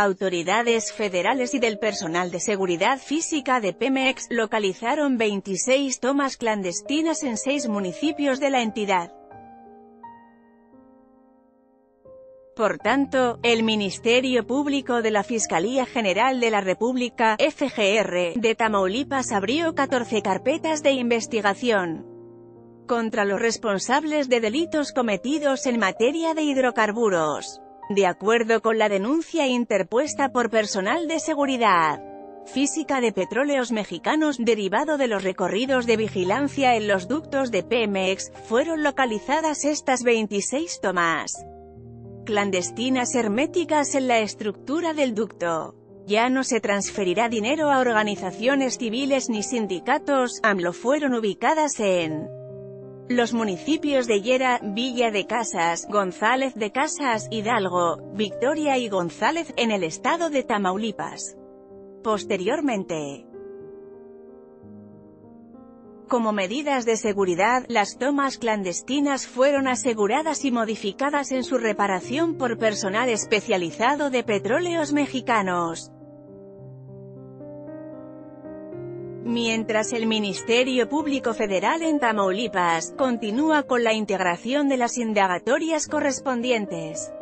Autoridades federales y del personal de seguridad física de Pemex localizaron 26 tomas clandestinas en seis municipios de la entidad. Por tanto, el Ministerio Público de la Fiscalía General de la República, FGR, de Tamaulipas abrió 14 carpetas de investigación contra los responsables de delitos cometidos en materia de hidrocarburos. De acuerdo con la denuncia interpuesta por personal de seguridad física de petróleos mexicanos derivado de los recorridos de vigilancia en los ductos de Pemex, fueron localizadas estas 26 tomas clandestinas herméticas en la estructura del ducto. Ya no se transferirá dinero a organizaciones civiles ni sindicatos, AMLO fueron ubicadas en los municipios de Yera, Villa de Casas, González de Casas, Hidalgo, Victoria y González, en el estado de Tamaulipas. Posteriormente, como medidas de seguridad, las tomas clandestinas fueron aseguradas y modificadas en su reparación por personal especializado de petróleos mexicanos. Mientras el Ministerio Público Federal en Tamaulipas, continúa con la integración de las indagatorias correspondientes.